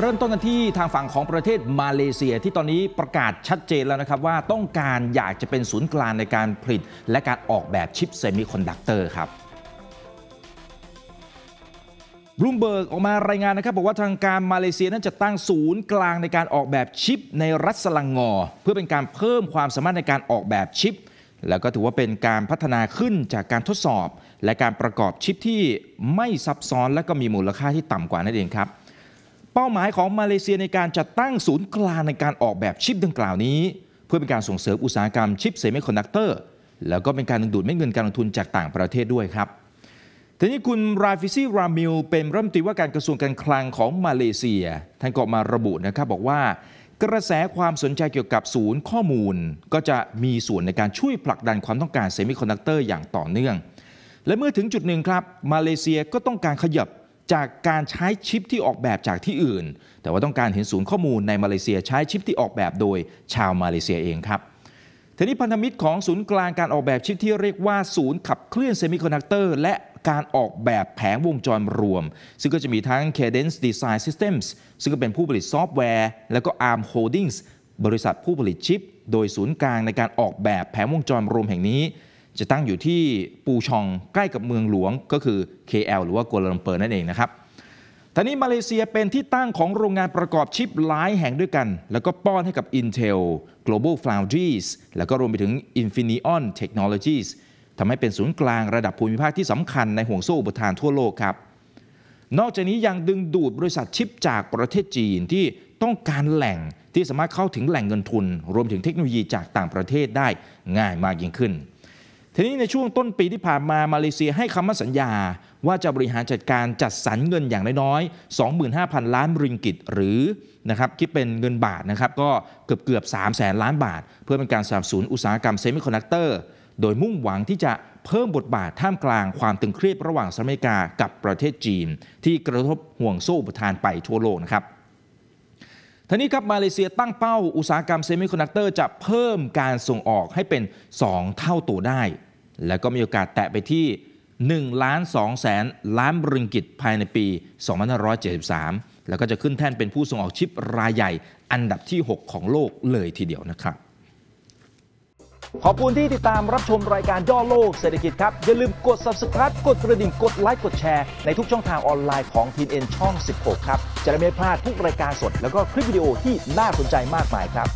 เริ่มต้นกันที่ทางฝั่งของประเทศมาเลเซีย ที่ตอนนี้ประกาศชัดเจนแล้วนะครับว่าต้องการอยากจะเป็นศูนย์กลางในการผลิต และการออกแบบชิปเซมิคอนดักเตอร์ครับบลูมเบิร์กออกมารายงานนะครับ บอกว่าทางการมาเลเซียนั้นจะตั้งศูนย์กลางในการออกแบบชิป ในรัฐสลังงอร์ เพื่อเป็นการเพิ่มความสามารถในการออกแบบชิป แล้วก็ถือว่าเป็นการพัฒนาขึ้นจากการทดสอบ และการประกอบชิปที่ไม่ซับซ้อนและก็มีมูลค่าที่ต่ำกว่านั่นเองครับ เป้าหมายของมาเลเซียในการจัดตั้งศูนย์กลางในการออกแบบชิปดังกล่าวนี้ เพื่อเป็นการส่งเสริมอุตสาหกรรมชิปเซมิคอนดักเตอร์แล้วก็เป็นการดึงดูดเม็ดเงินการลงทุนจากต่างประเทศด้วยครับทีนี้คุณราฟิซีรามลีเป็นรัฐมนตรีว่าการกระทรวงการคลังของมาเลเซีย ท่านก็มาระบุนะครับบอกว่ากระแสความสนใจเกี่ยวกับศูนย์ข้อมูล ก็จะมีส่วนในการช่วยผลักดันความต้องการเซมิคอนดักเตอร์อย่างต่อเนื่อง และเมื่อถึงจุดหนึ่งครับ มาเลเซียก็ต้องการขยับ จากการใช้ชิปที่ออกแบบจากที่อื่น แต่ว่าต้องการเห็นศูนย์ข้อมูลในมาเลเซียใช้ชิปที่ออกแบบโดยชาวมาเลเซียเองครับทีนี้พันธมิตรของศูนย์กลางการออกแบบชิปที่เรียกว่าศูนย์ขับเคลื่อนเซมิคอนดักเตอร์และการออกแบบแผงวงจรรวม ซึ่งก็จะมีทั้ง Cadence Design Systems ซึ่งก็เป็นผู้ผลิตซอฟต์แวร์ แล้วก็ ARM Holdings บริษัทผู้ผลิตชิป โดยศูนย์กลางในการออกแบบแผงวงจรรวมแห่งนี้ จะตั้งอยู่ที่ปูชองใกล้กับเมืองหลวงก็คือ KL หรือว่ากัวลาลัมเปอร์นั่นเองนะครับทานี้มาเลเซียเป็นที่ตั้งของโรงงานประกอบชิปหลายแห่งด้วยกัน แล้วก็ป้อนให้กับ Intel Global Foundries แล้วก็รวมไปถึง Infineon Technologies ทำให้เป็นศูนย์กลางระดับภูมิภาคที่สำคัญในห่วงโซ่อุปทานทั่วโลกครับ นอกจากนี้ยังดึงดูดบริษัทชิปจากประเทศจีนที่ต้องการแหล่งที่สามารถเข้าถึงแหล่งเงินทุน รวมถึงเทคโนโลยีจากต่างประเทศได้ง่ายมากยิ่งขึ้น ทีนี้ในช่วงต้นปีที่ผ่านมามาเลเซียให้คำมั่นสัญญา ว่าจะบริหารจัดการจัดสรรเงินอย่างน้อยๆ25,000 ล้านริงกิต หรือนะครับคิดเป็นเงินบาทนะครับก็เกือบเกือบ3แสนล้านบาท เพื่อเป็นการสนับสนุนอุตสาหกรรมเซมิคอนดักเตอร์โดยมุ่งหวังที่จะเพิ่มบทบาทท่ามกลางความตึงเครียดระหว่างสหรัฐอเมริกากับประเทศจีน ที่กระทบห่วงโซ่อุปทานไปทั่วโลกนะครับ ทีนี้ครับมาเลเซียตั้งเป้าอุตสาหกรรมเซมิคอนดักเตอร์จะเพิ่มการส่งออกให้เป็น 2 เท่าตัวได้ และก็มีโอกาสแตะไปที่1ล้าน2แสนล้านริงกิตภายในปี 2573 แล้วก็จะขึ้นแท่นเป็นผู้ส่งออกชิปรายใหญ่อันดับที่ 6 ของโลกเลยทีเดียวนะครับ ขอบคุณที่ติดตามรับชมรายการย่อโลกเศรษฐกิจครับ อย่าลืมกด subscribe กดกระดิ่งกดไลค์กดแชร์ในทุกช่องทางออนไลน์ของ TNN ช่อง 16 ครับ จะได้ไม่พลาดทุกรายการสด แล้วก็คลิปวิดีโอที่น่าสนใจมากมายครับ